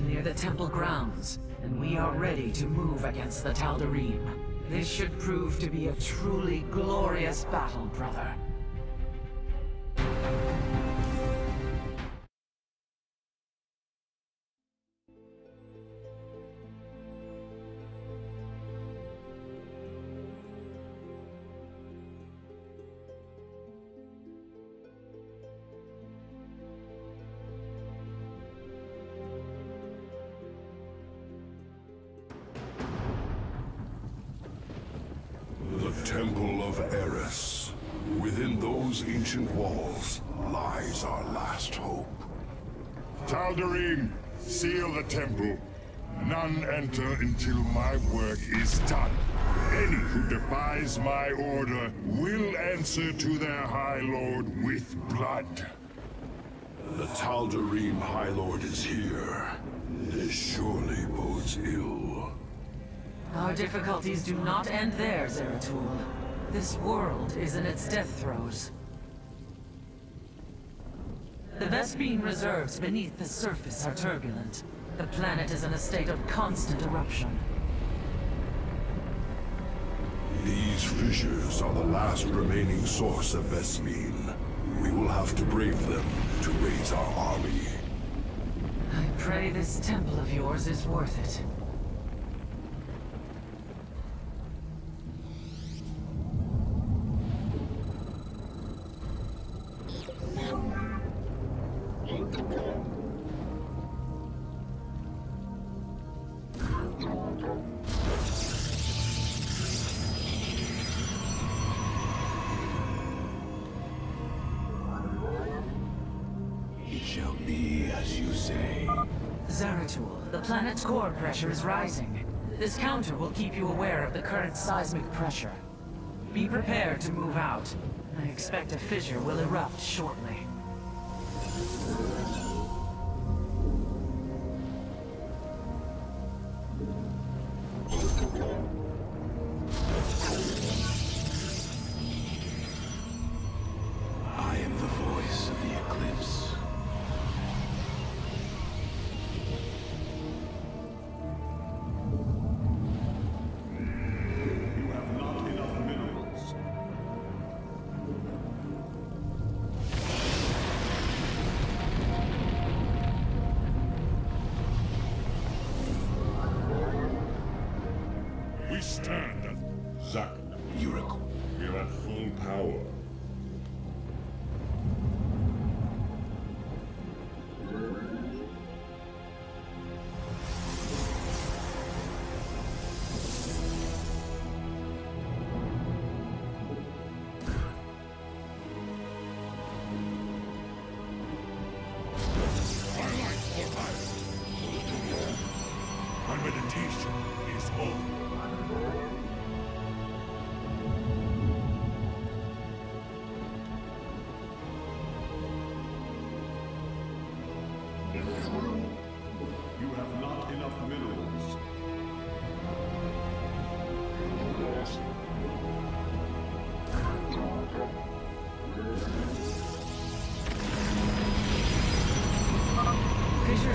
near the temple grounds, and we are ready to move against the Tal'Darim. This should prove to be a truly glorious battle, brother. My order will answer to their High Lord with blood. The Tal'Darim High Lord is here. This surely bodes ill. Our difficulties do not end there, Zeratul. This world is in its death throes. The Vespene reserves beneath the surface are turbulent. The planet is in a state of constant eruption. These fissures are the last remaining source of Vespene. We will have to brave them to raise our army. I pray this temple of yours is worth. It say. Zeratul, the planet's core pressure is rising. This counter will keep you aware of the current seismic pressure. Be prepared to move out. I expect a fissure will erupt shortly.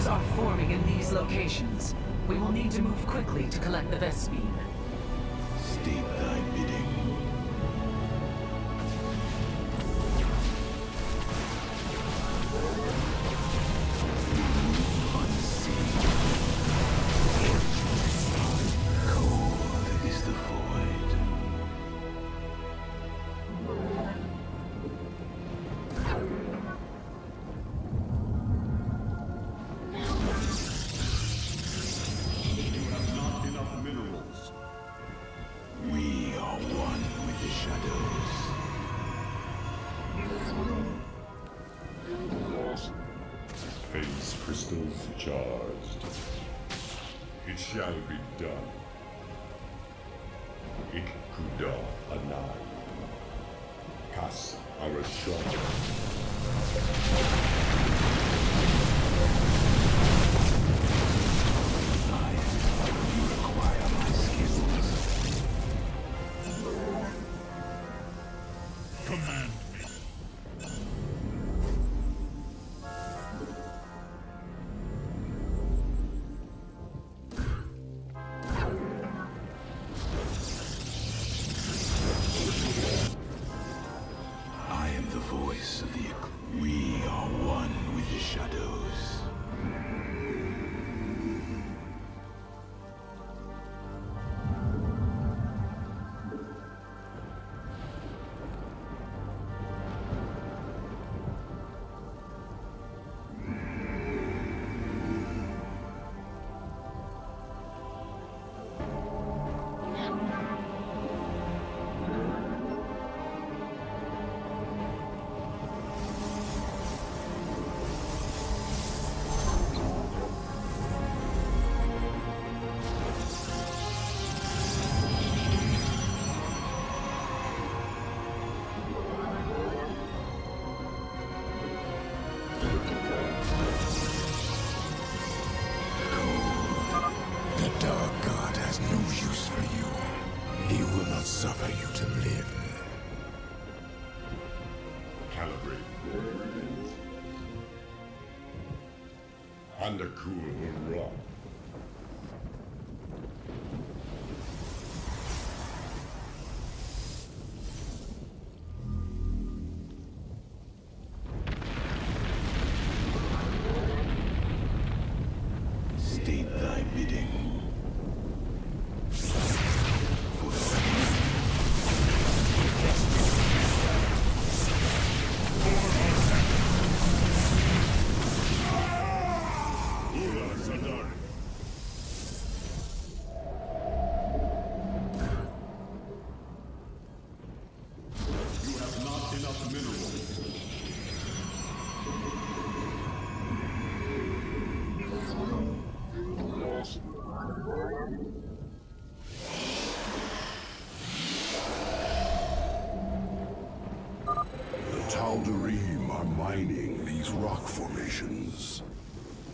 Are forming in these locations. We will need to move quickly to collect the Vespene. State It shall be done. Ikkuda Anai. Kas Arashon.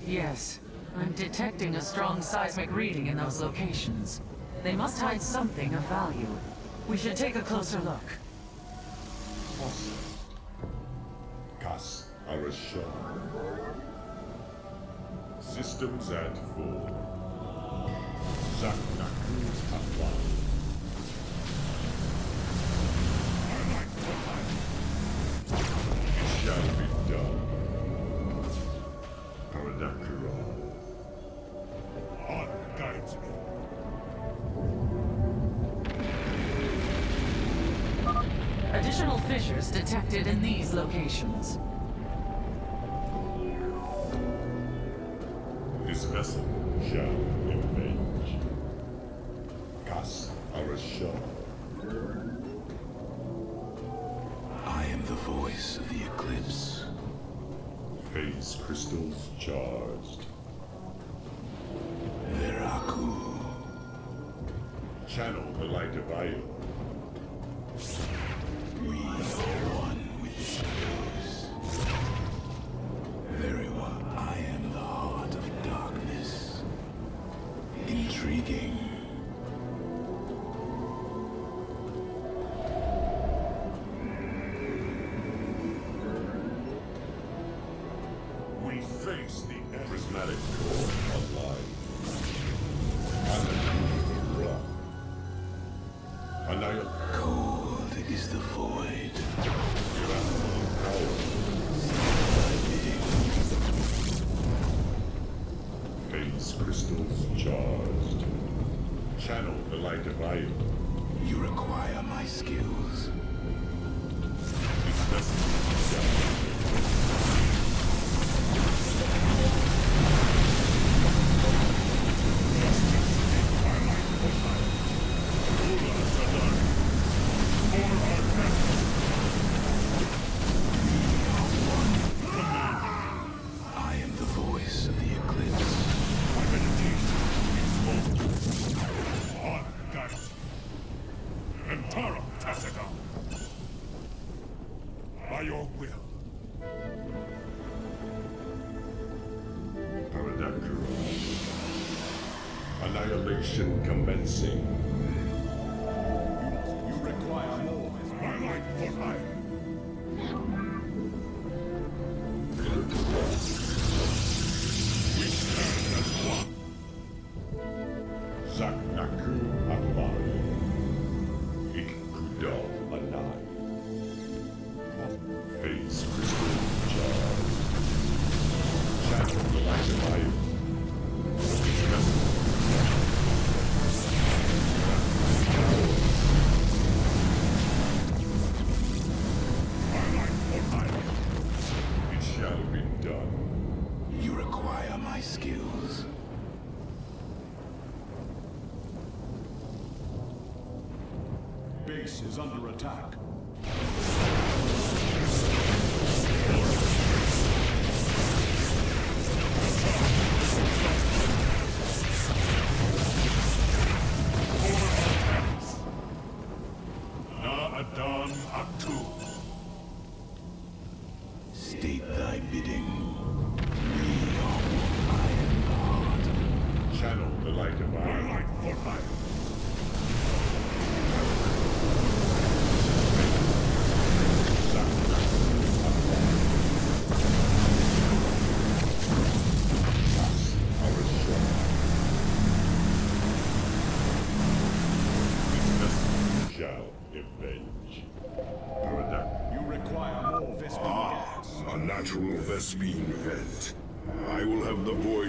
Yes. I'm detecting a strong seismic reading in those locations. They must hide something of value. We should take a closer look. Awesome. Gas Arashon. Systems at full. Zaknaku Tafwan. face of the eclipse. Phase crystals charged. Veraku. Channel the light of Aiur. channel the light of Aiur. You require my skills. See. sing.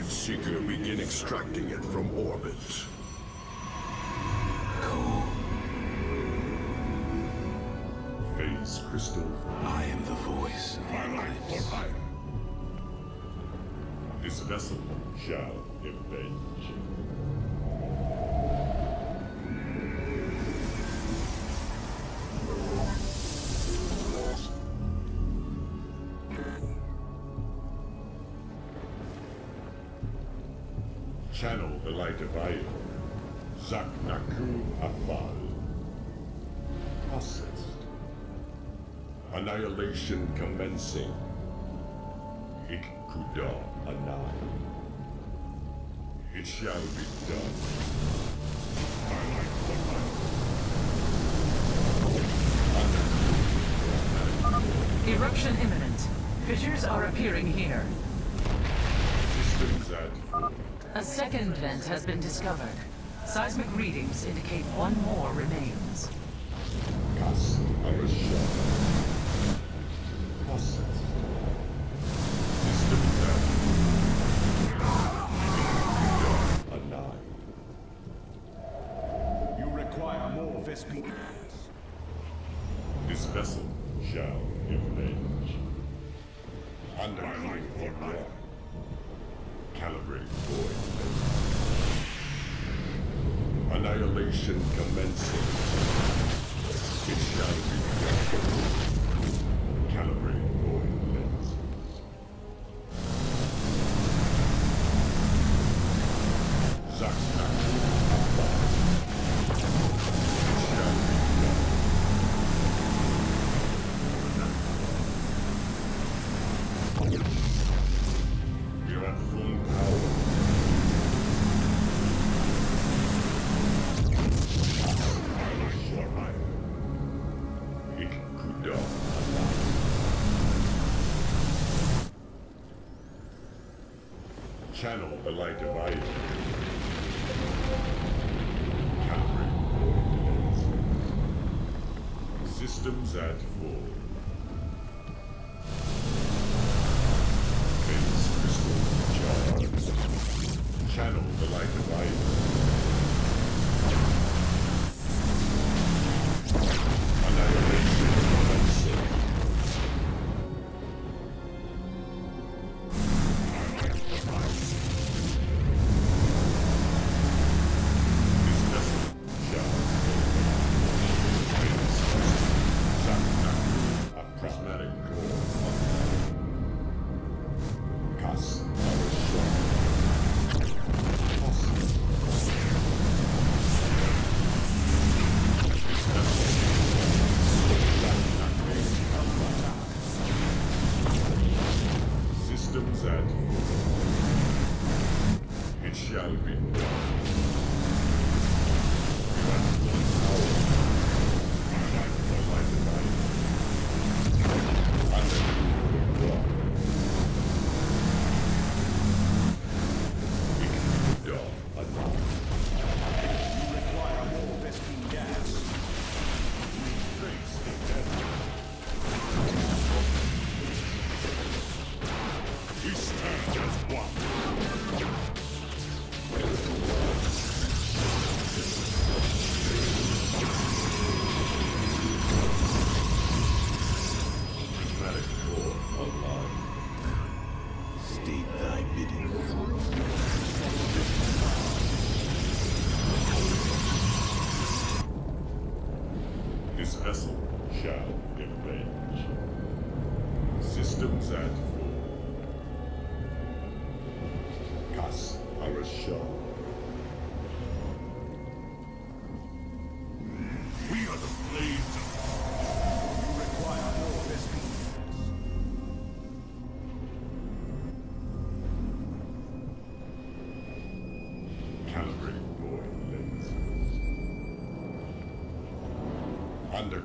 Have Seeker begin extracting it from orbit. Phase crystal. I am the voice of My life Eclipse. This vessel shall avenge. Channel the light of Aiur. Zak Afal. Processed. Annihilation commencing. Ikuda Anai. It shall be done. I like the Eruption imminent. Fissures are appearing here. Systems at full. A second vent has been discovered. Seismic readings indicate one more remains. The light of Aiur. Calibrate. Systems at full.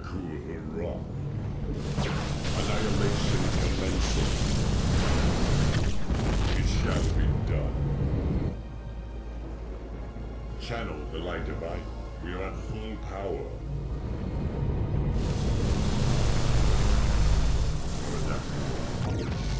The rock. Annihilation commencing. It shall be done. Channel the light I. We are at full power. For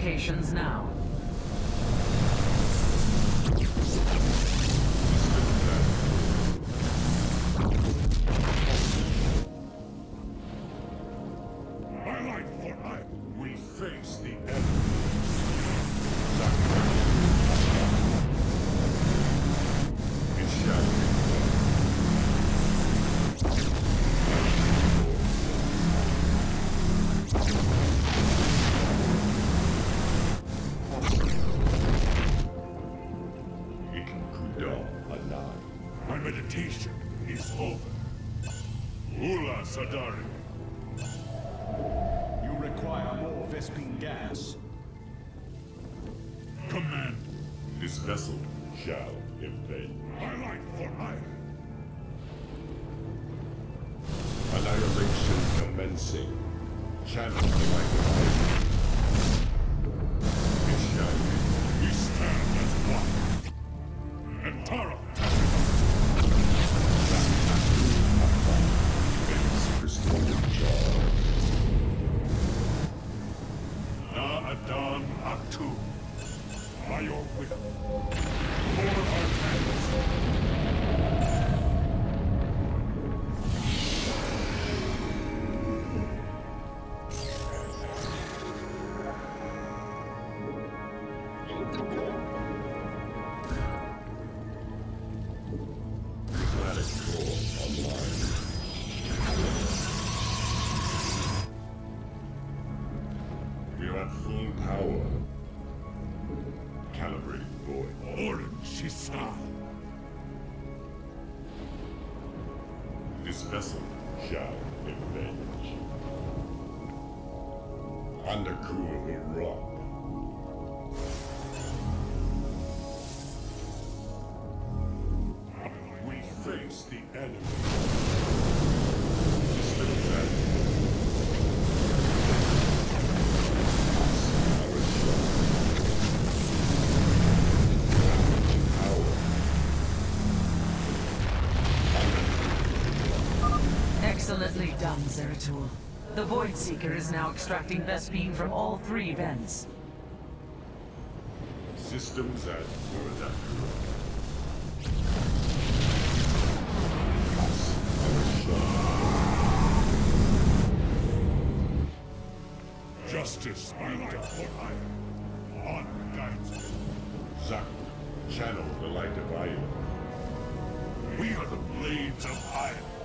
locations now. Alcantara! Excellently done, Zeratul. The Void Seeker is now extracting Vespene from all three vents. Systems at Muradakura. Justice by fire. On guides. Zak, channel the light of iron. We are the blades of iron.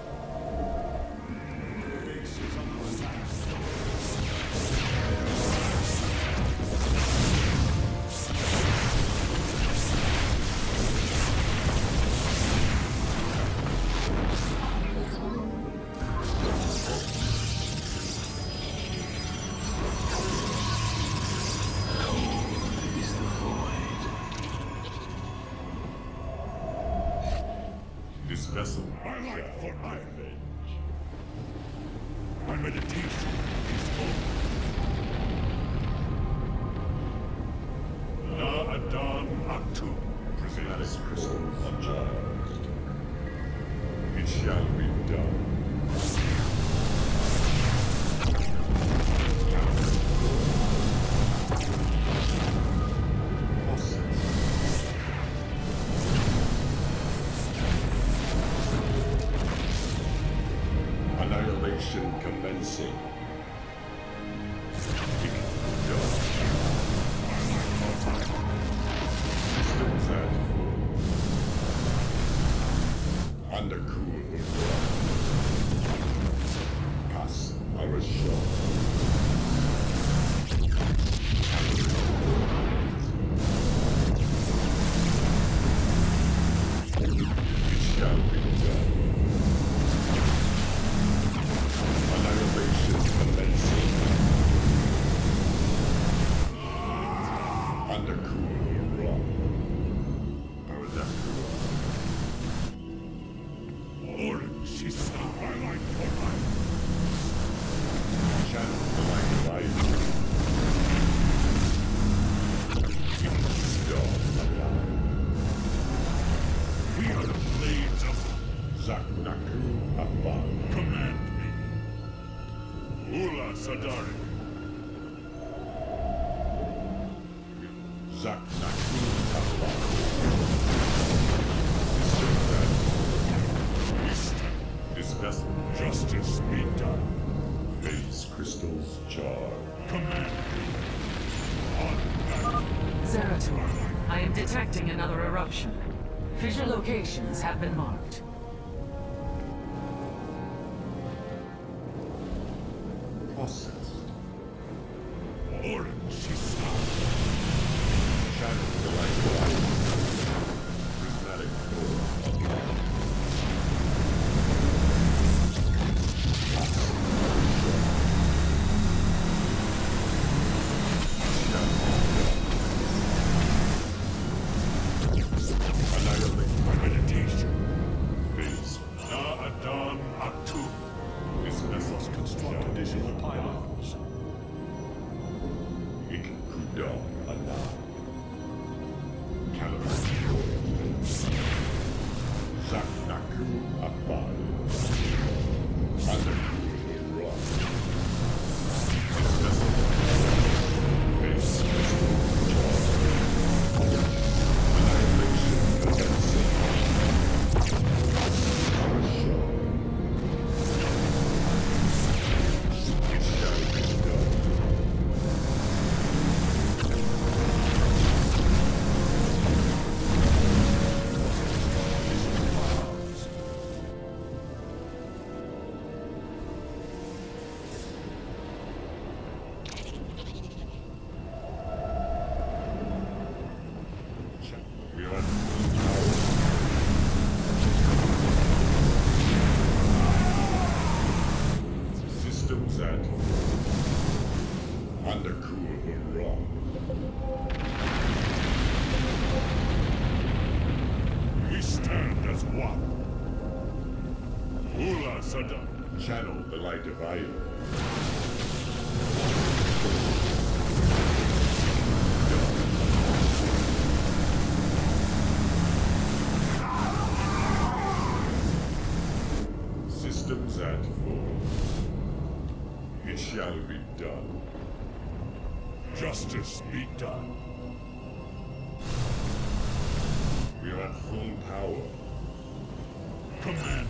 construction commencing. is at full. It shall be done. Justice be done. We are at full power. Command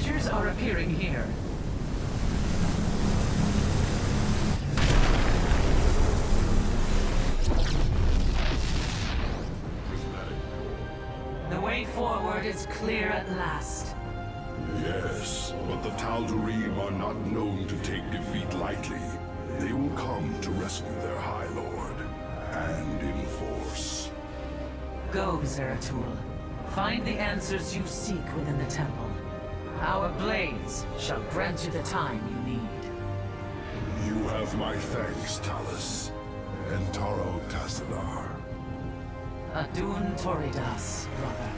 Fissures are appearing here. The way forward is clear at last. Yes, but the Tal'Darim are not known to take defeat lightly. They will come to rescue their High Lord, and in force. Go, Zeratul. Find the answers you seek within the temple. Our blades shall grant you the time you need. You have my thanks, Talis. En Taro Tassadar. Adun Toridas, brother.